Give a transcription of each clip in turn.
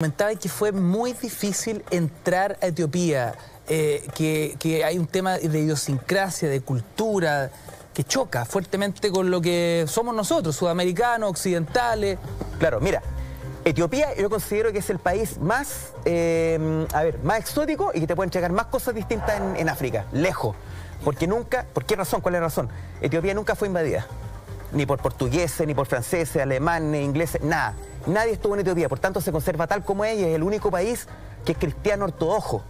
Comentaba que fue muy difícil entrar a Etiopía, eh, que, que hay un tema de idiosincrasia, de cultura, que choca fuertemente con lo que somos nosotros, sudamericanos, occidentales. Claro, mira, Etiopía yo considero que es el país más, eh, a ver, más exótico y que te pueden entregar más cosas distintas en, en África, lejos. Porque nunca, ¿por qué razón? ¿Cuál es la razón? Etiopía nunca fue invadida, ni por portugueses, ni por franceses, alemanes, ingleses, nada. Nadie estuvo en Etiopía, por tanto se conserva tal como es y es el único país que es cristiano ortodoxo,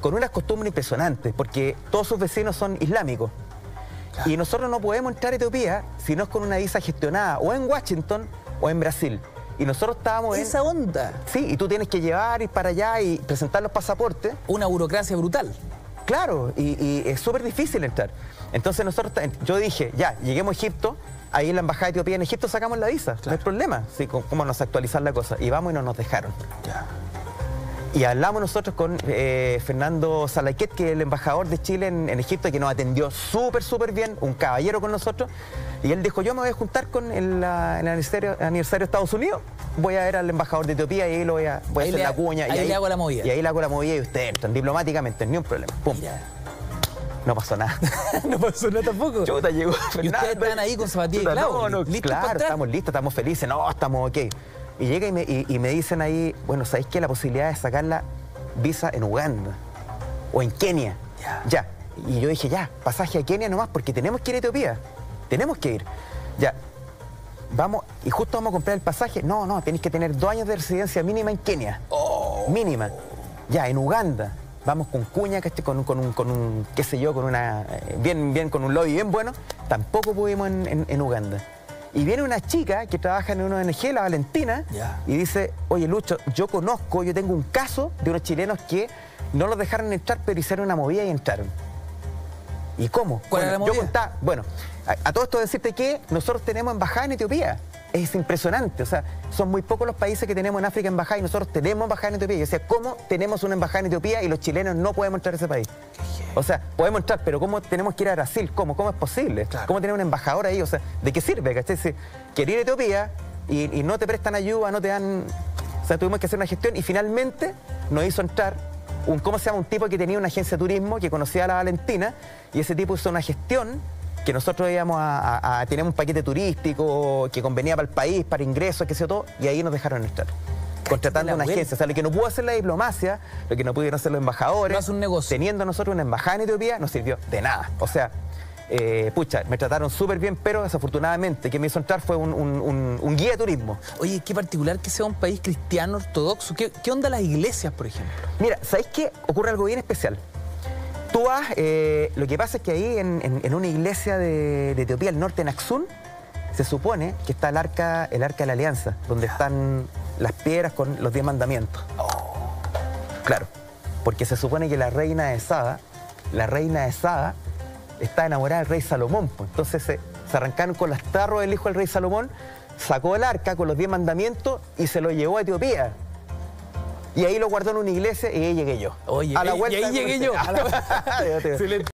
con unas costumbres impresionantes, porque todos sus vecinos son islámicos. Y nosotros no podemos entrar a Etiopía si no es con una visa gestionada o en Washington o en Brasil. Y nosotros estábamos en... Esa onda. Sí, y tú tienes que llevar, ir para allá y presentar los pasaportes. Una burocracia brutal. Claro, y, y es súper difícil entrar. Entonces nosotros, yo dije, ya, lleguemos a Egipto, ahí en la Embajada de Etiopía en Egipto sacamos la visa, no hay problema, sí, cómo nos actualizar la cosa. Y vamos y no nos dejaron. Ya. Y hablamos nosotros con eh, Fernando Salaquet, que es el embajador de Chile en, en Egipto, que nos atendió súper, súper bien, un caballero con nosotros. Y él dijo, yo me voy a juntar con el, la- el aniversario, aniversario de Estados Unidos, voy a ver al embajador de Etiopía y ahí lo voy a, voy a Ahí hacer le- la cuña. ahí y le hago la movida. Y ahí le hago la movida y ustedes entran diplomáticamente, ni un problema. Pum. Mira. No pasó nada. no pasó nada tampoco. Chuta, llegó Y ustedes están ahí con zapatillas Chuta, clavos, No, no, listos claro, estamos listos, estamos felices, no, estamos ok. Y llega y me, y- y me dicen ahí, bueno, ¿sabéis qué? La posibilidad de sacar la visa en Uganda o en Kenia. Ya. Ya. Y yo dije, ya, pasaje a Kenia nomás, porque tenemos que ir a Etiopía. Tenemos que ir. Ya. Vamos, y justo vamos a comprar el pasaje. No, no, tenéis que tener dos años de residencia mínima en Kenia. Oh. Mínima. Ya, en Uganda. Vamos con cuña, ¿cachai? con, un- con un, con un, qué sé yo, con una, eh, bien, bien, con un lobby bien bueno. Tampoco pudimos en, en- en Uganda. Y viene una chica que trabaja en una ONG, la Valentina, y dice, oye Lucho, yo conozco, yo tengo un caso de unos chilenos que no los dejaron entrar, pero hicieron una movida y entraron. ¿Y cómo? ¿Cuál era la Yo movida? contaba- bueno, a, a todo esto decirte que nosotros tenemos embajada en Etiopía. Es impresionante, o sea, son muy pocos los países que tenemos en África embajada y nosotros tenemos embajada en Etiopía. Yo decía, ¿cómo tenemos una embajada en Etiopía y los chilenos no podemos entrar a ese país? O sea, podemos entrar, pero ¿cómo tenemos que ir a Brasil? ¿Cómo? ¿Cómo es posible? Claro. ¿Cómo tener un embajador ahí? O sea, ¿de qué sirve? ¿Cachai? Si querer ir a Etiopía y, y no te prestan ayuda, no te dan... O sea, tuvimos que hacer una gestión y finalmente nos hizo entrar un, ¿cómo se llama? Un tipo que tenía una agencia de turismo que conocía a la Valentina y ese tipo hizo una gestión que nosotros íbamos a, a- a- tener un paquete turístico que convenía para el país, para ingresos, qué sé todo, y ahí nos dejaron entrar. Contratando una agencia. O sea, lo que no pudo hacer la diplomacia, lo que no pudieron hacer los embajadores, Lo hace un negocio. teniendo nosotros una embajada en Etiopía, no sirvió de nada. O sea, eh, pucha, me trataron súper bien, pero desafortunadamente quien me hizo entrar fue un, un- un- un guía de turismo. Oye, qué particular que sea un país cristiano ortodoxo. ¿Qué, qué onda las iglesias, por ejemplo? Mira, ¿sabéis qué? Ocurre algo bien especial. Tú vas, eh, lo que pasa es que ahí en, en- en una iglesia de, de Etiopía, al norte, en Axum, se supone que está el arca, el arca de la alianza, donde están las piedras con los diez mandamientos. Claro, porque se supone que la reina de Saba, la reina de Saba, está enamorada del rey Salomón. pues. Entonces se, se arrancaron con las tarros del hijo del rey Salomón, sacó el arca con los diez mandamientos y se lo llevó a Etiopía. Y ahí lo guardó en una iglesia y ahí llegué yo. Oye, a la y- y vuelta ahí llegué yo. La-.